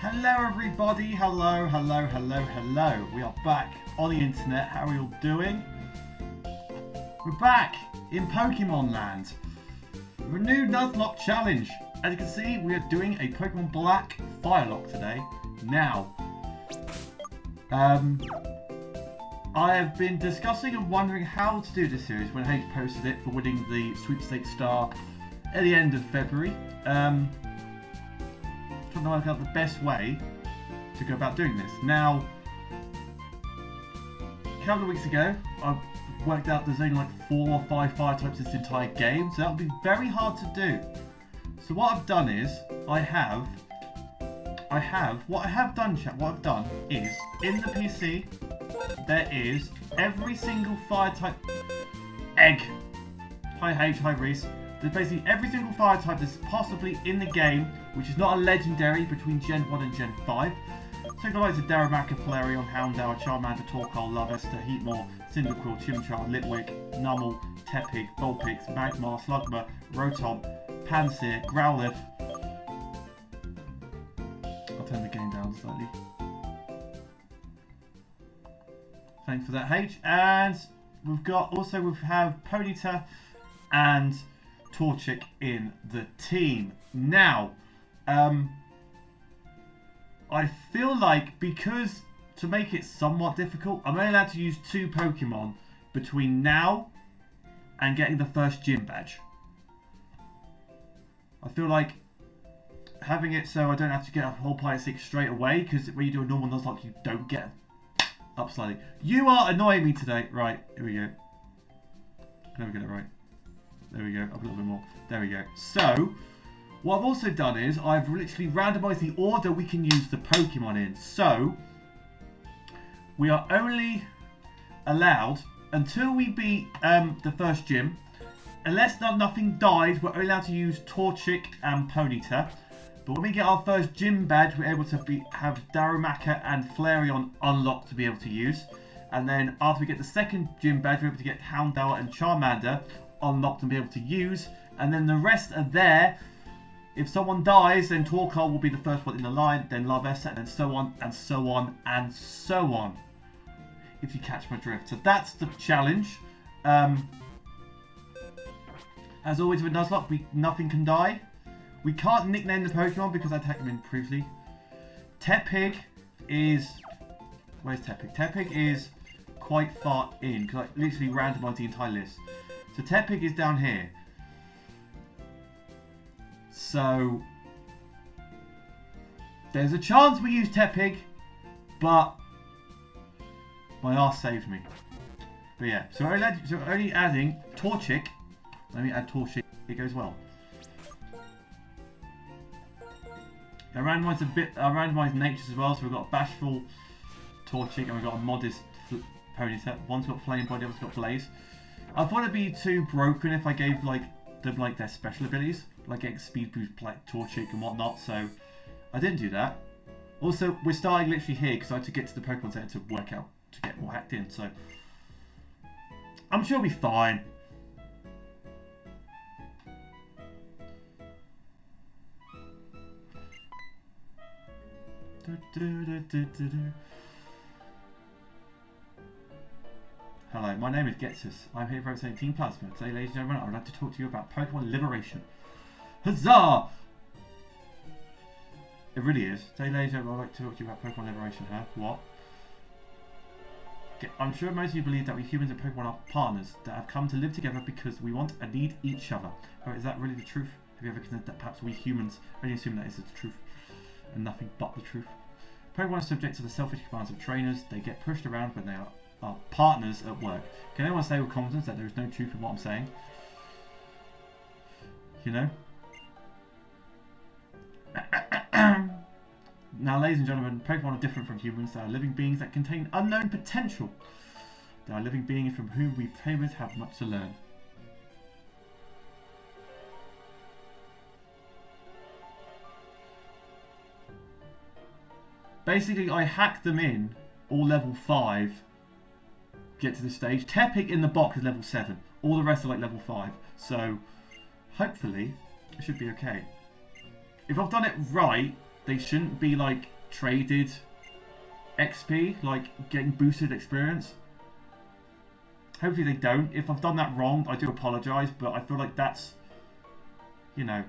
Hello everybody, hello, hello, hello, hello. We are back on the internet. How are you all doing? We're back in Pokemon Land. Renewed Nuzlocke Challenge. As you can see, we are doing a Pokemon Black Firelocke today. Now, um, I have been discussing and wondering how to do this series when H posted it for winning the Sweepstakes Star at the end of February. Um, to work out the best way to go about doing this. Now, a couple of weeks ago, I worked out there's only like four or five fire types this entire game, so that would be very hard to do. So what I've done is, I have, I have, what I have done, chat, what I've done is, in the PC, there is every single fire type, egg, hi H, hi Reese, there's basically every single fire type that's possibly in the game, which is not a legendary between Gen 1 and Gen 5. So the likes of Darumaka, Flareon, Houndour, Charmander, Torkoal, Larvesta, Heatmor, Cyndaquil, Chimchar, Litwick, Numel, Tepig, Vulpix, Magmar, Slugma, Rotom, Pansear, Growlithe. I'll turn the game down slightly. Thanks for that, H. And we've got also we have Ponyta and Torchic in the team. Now, um, I feel like because to make it somewhat difficult, I'm only allowed to use two Pokemon between now and getting the first gym badge. I feel like having it so I don't have to get a whole pile of six straight away because when you do a normal Nuzlocke you don't get up slightly. You are annoying me today. Right, here we go. Never get it right. There we go, up a little bit more. There we go. So, what I've also done is I've literally randomized the order we can use the Pokemon in. So, we are only allowed, until we beat um, the first gym, unless not, nothing dies, we're only allowed to use Torchic and Ponyta. But when we get our first gym badge, we're able to be, have Darumaka and Flareon unlocked to be able to use. And then after we get the second gym badge, we're able to get Houndour and Charmander unlocked and be able to use. And then the rest are there. If someone dies, then Torkoal will be the first one in the line, then Larvesta, and then so on, and so on, and so on. If you catch my drift. So that's the challenge. Um, as always with Nuzlocke, we, nothing can die. We can't nickname the Pokemon because I tagged them in briefly. Tepig is... Where's Tepig? Tepig is quite far in because I literally randomized the entire list. So Tepig is down here. So there's a chance we use Tepig, but my ass saved me. But yeah, so only, so only adding Torchic. Let me add Torchic. It goes well. I randomised a bit. I randomised natures as well. So we've got Bashful, Torchic, and we've got a modest Ponyta. One's got Flame Body, other's got Blaze. I thought it'd be too broken if I gave like them like their special abilities, like getting speed boost, like Torchic and whatnot. So I didn't do that. Also, we're starting literally here because I had to get to the Pokemon Center to work out to get more hacked in. So I'm sure we'll be fine. My name is Ghetsis. I'm here for episode Team Plasma. Today, ladies and gentlemen, I would like to talk to you about Pokemon Liberation. Huzzah! It really is. Today, ladies and gentlemen, I'd like to talk to you about Pokemon Liberation. Huh? What? I'm sure most of you believe that we humans and Pokemon are partners that have come to live together because we want and need each other. However, is that really the truth? Have you ever considered that perhaps we humans only assume that is the truth and nothing but the truth? Pokemon are subject to the selfish commands of trainers. They get pushed around when they are are partners at work. Can anyone say with confidence that there is no truth in what I'm saying? You know? now, ladies and gentlemen, Pokemon are different from humans. They are living beings that contain unknown potential. They are living beings from whom we play with have much to learn. Basically, I hacked them in all level 5 get to this stage. Tepig in the box is level 7. All the rest are like level 5. So, hopefully, it should be okay. If I've done it right, they shouldn't be like traded XP, like getting boosted experience. Hopefully they don't. If I've done that wrong, I do apologise, but I feel like that's, you know,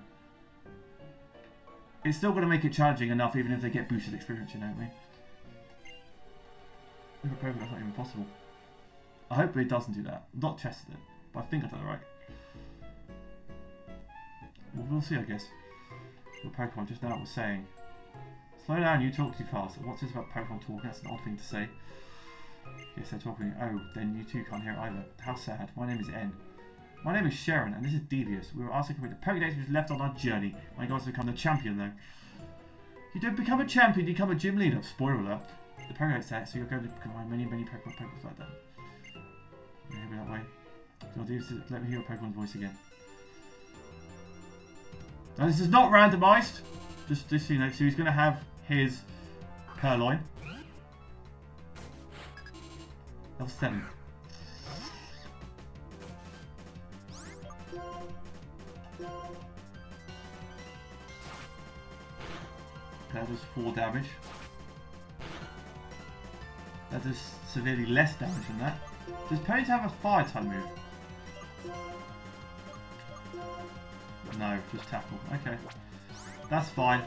it's still going to make it challenging enough even if they get boosted experience, you know what I mean? That's not even possible. I hope it doesn't do that. Not tested it, but I think I've done it right. Well, we'll see, I guess. What Pokemon just now was saying. Slow down, you talk too fast. What's this about Pokemon talking? That's an odd thing to say. Yes, they're talking. Oh, then you two can't hear it either. How sad. My name is N. My name is Cheren, and this is Devious. We were asked to complete the Pokédex which left on our journey. My goal is to become the champion, though. You don't become a champion, you become a gym leader. Spoiler alert. The Pokédex set, so you're going to combine many, many Pokemon Pokeballs like that. Maybe that way. So Devious, let me hear Pokemon's voice again. Now, this is not randomized. Just, just so you know, so he's going to have his Purrloin. Level 7. That does 4 damage. That does severely less damage than that. Does Ponyta have a fire type move? No, just tackle. Okay. That's fine.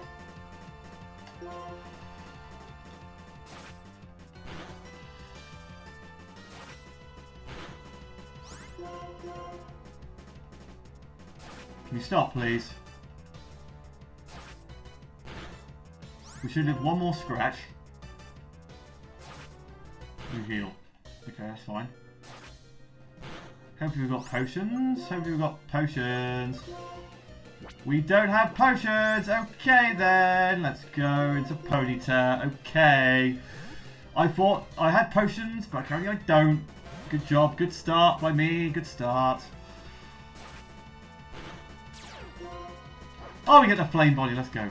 Can you stop, please? We should have one more scratch. We heal. Okay, that's fine. Hopefully we've got potions. Hopefully we've got potions. We don't have potions. Okay then. Let's go into Ponyta. Okay. I thought I had potions, but currently I don't. Good job. Good start by me. Good start. Oh, we get the flame body. Let's go.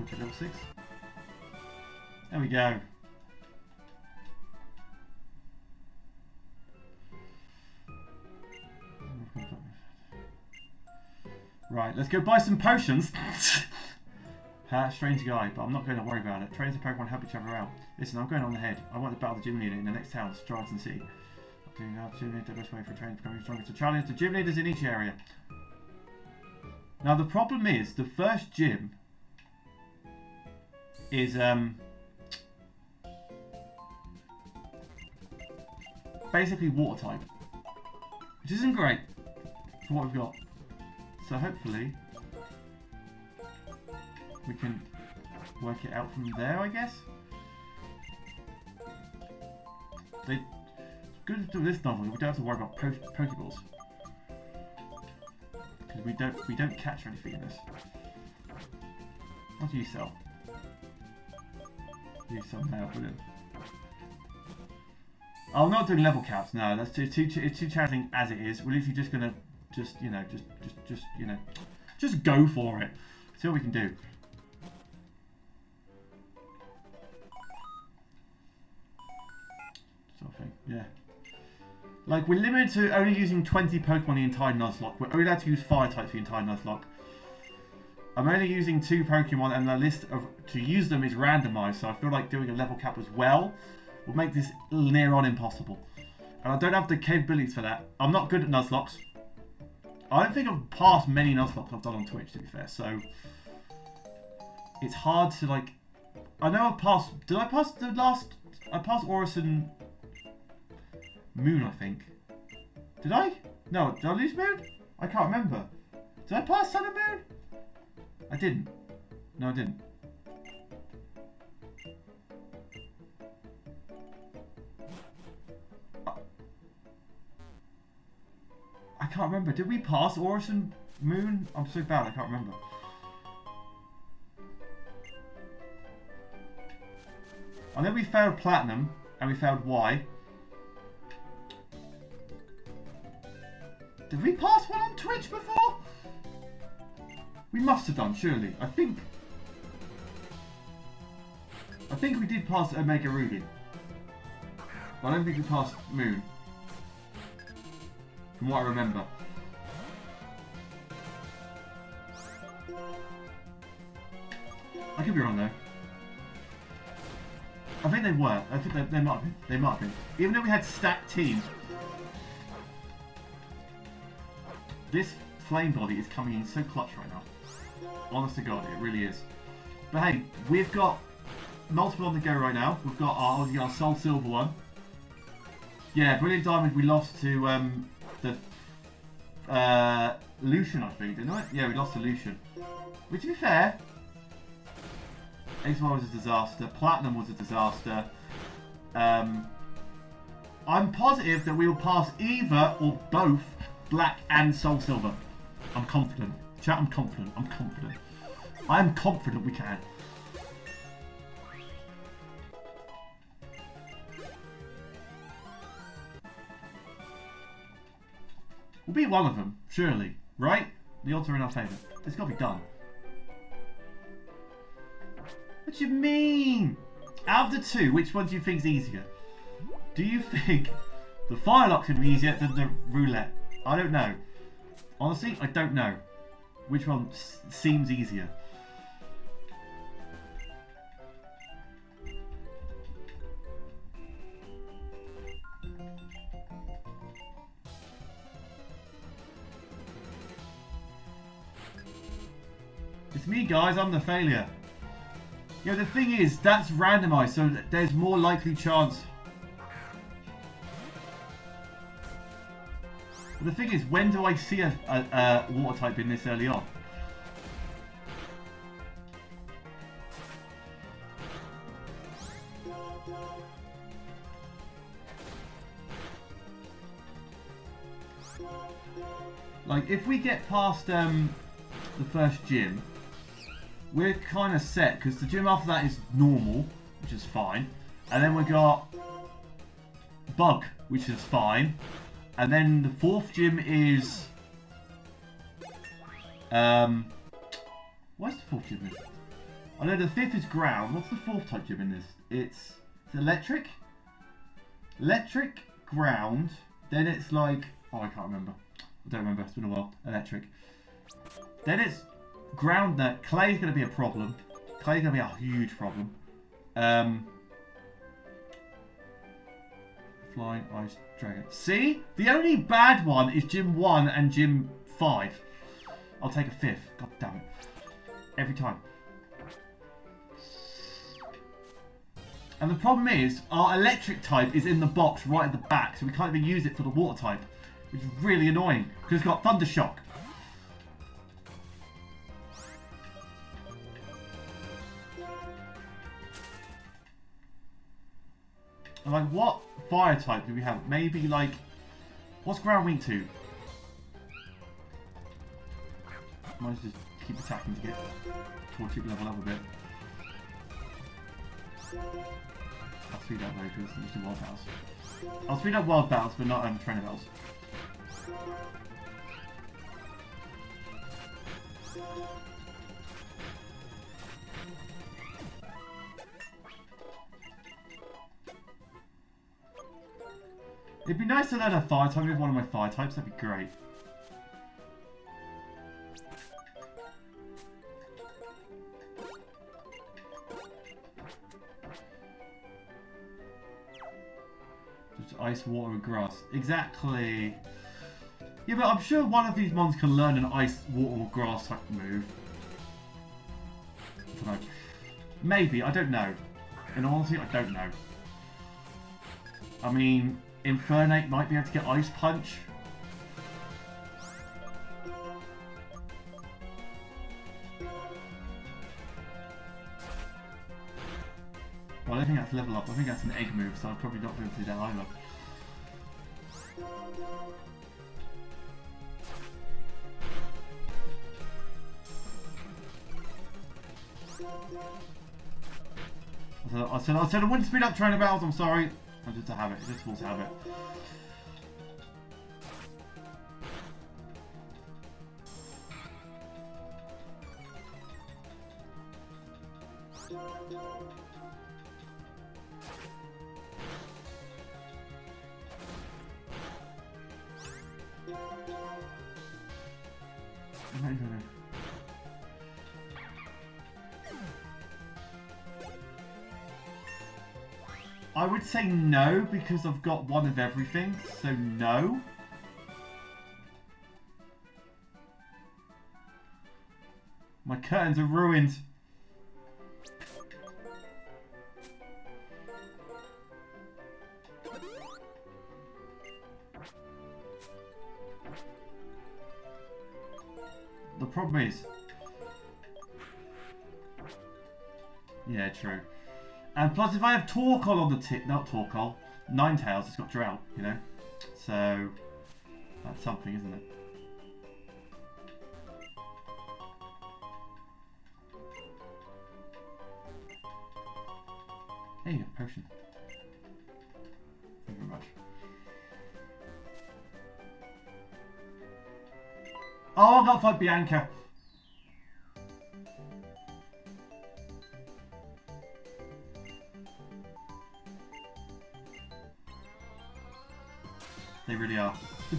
Torchic level 6. There we go. Right, let's go buy some potions. Ha, strange guy, but I'm not going to worry about it. Trains and Pokemon help each other out. Listen, I'm going on ahead. I want to battle the gym leader in the next town, Striaton City. Doing that, gym leader, the best way for to become stronger. To challenge the gym leaders in each area. Now the problem is, the first gym is um basically water type, which isn't great for what we've got. So hopefully we can work it out from there, I guess. They good to do this novel. We don't have to worry about po Pokeballs because we don't we don't catch anything in this. What do you sell? Brilliant. Oh, I'm not doing level caps. No, that's too too it's too challenging as it is. We're literally just gonna just you know just just just you know just go for it. See what we can do. Sort of thing. Yeah. Like we're limited to only using 20 Pokemon the entire Nuzlocke. We're only allowed to use Fire types the entire Nuzlocke. I'm only using two Pokemon and the list of to use them is randomized, so I feel like doing a level cap as well will make this near on impossible. And I don't have the capabilities for that. I'm not good at Nuzlockes. I don't think I've passed many Nuzlockes I've done on Twitch, to be fair, so... It's hard to, like... I know I've passed... Did I pass the last... I passed Orison Moon, I think. Did I? No, did I lose Moon? I can't remember. Did I pass Sun and Moon? Didn't. No, I didn't. I can't remember. Did we pass Orison Moon? I'm so bad, I can't remember. I know we failed Platinum, and we failed Y. Did we pass one on Twitch before? We must have done, surely. I think... I think we did pass Omega Ruby. But I don't think we passed Moon. From what I remember. I could be wrong though. I think they were. I think they, they might have been. They might have been. Even though we had stacked teams, this flame body is coming in so clutch right now. Honest to God, it really is. But hey, we've got multiple on the go right now. We've got our, our Soul Silver one. Yeah, Brilliant Diamond we lost to um, the uh, Lucian, I think, didn't we? Yeah, we lost to Lucian. Which, to be fair, X1 was a disaster. Platinum was a disaster. Um, I'm positive that we will pass either or both Black and Soul Silver. I'm confident. Chat, I'm confident. I'm confident. I am confident we can. We'll beat one of them, surely. Right? The odds are in our favour. It's got to be done. What do you mean? Out of the two, which one do you think is easier? Do you think the Firelocke's going to be easier than the Roulette? I don't know. Honestly, I don't know. Which one seems easier? It's me, guys. I'm the failure. Yeah, the thing is, that's randomized, so there's more likely chance. But the thing is, when do I see a, a, a water type in this early on? Like, if we get past um, the first gym, we're kind of set because the gym after that is normal, which is fine. And then we got bug, which is fine. And then the fourth gym is... Um, what's the fourth gym? I know the fifth is ground. What's the fourth type gym in this? It's, it's electric. Electric, ground. Then it's like... Oh, I can't remember. I don't remember. It's been a while. Electric. Then it's ground net. Clay's going to be a problem. Clay's going to be a huge problem. Um, flying ice dragon. See? The only bad one is Gym 1 and Gym 5. I'll take a fifth. God damn it. Every time. And the problem is, our electric type is in the box right at the back, so we can't even use it for the water type. Which is really annoying, because it's got Thunder Shock. Like, what fire type do we have? Maybe like, what's ground weak to? Might just keep attacking to get Torchic level up a bit. I'll speed up though because usually wild battles. I'll speed up wild battles, but not um, trainer battles. It'd be nice to learn a fire type with one of my fire types, that'd be great. Just ice, water, and grass. Exactly. Yeah, but I'm sure one of these mons can learn an ice, water, or grass type move. I. Maybe, I don't know. In honesty, I don't know. I mean, Infernape might be able to get Ice Punch. Well, I don't think that's level up. I think that's an egg move, so I'll probably not able to do that either. I said, I said I wouldn't speed up trainer battles, I'm sorry. It's just a habit. It's just a force habit. Say no because I've got one of everything, so no. My curtains are ruined. The problem is... Yeah, true. And plus, if I have Torkoal on the tip, not Torkoal, Ninetales, it's got Drought, you know? So, that's something, isn't it? Hey, a potion. Thank you very much. Oh, I gotta fight Bianca.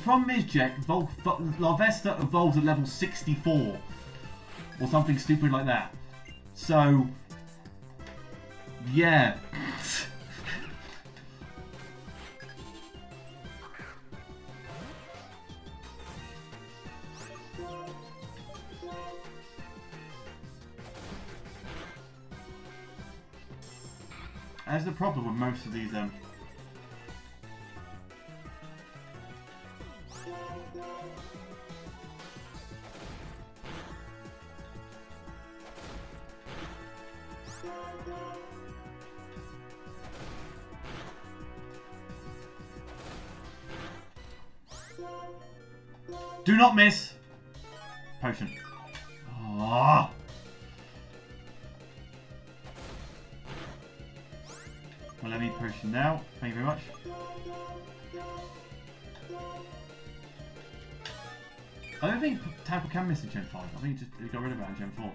Problem is, Jack, Vol Larvesta evolves at level 64. Or something stupid like that. So, yeah. That's the problem with most of these um, now. Thank you very much. I don't think Tackle can miss in Gen 5. I think he just got rid of it in Gen 4.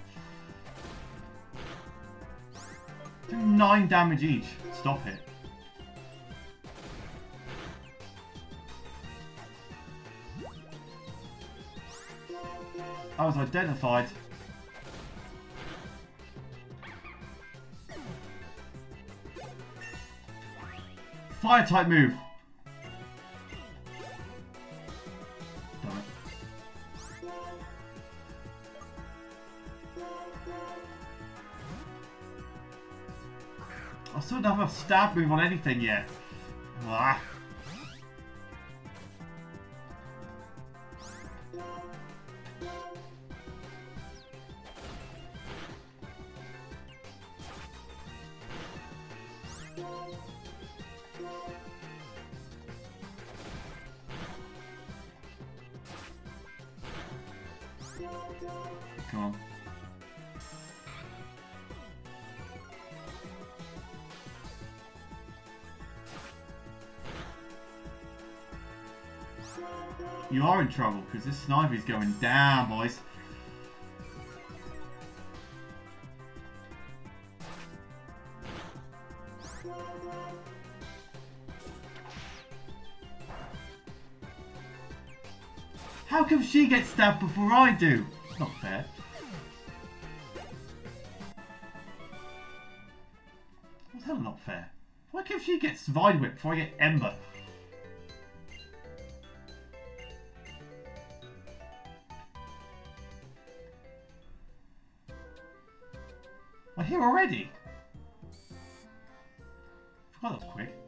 Do 9 damage each. Stop it. I was identified. Fire type move. I still don't have a stab move on anything yet. Ah. Come on. You are in trouble because this sniper's going down, boys. She gets stabbed before I do? It's not fair. That's hell not fair. Why can't she get Vine Whip before I get Ember? I'm here already. Forgot that was quick.